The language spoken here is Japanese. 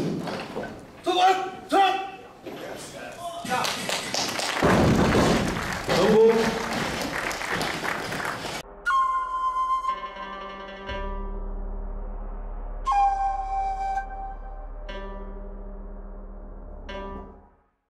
Two, one, two. Yes, yes. Now.